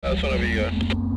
That's what I'll be going.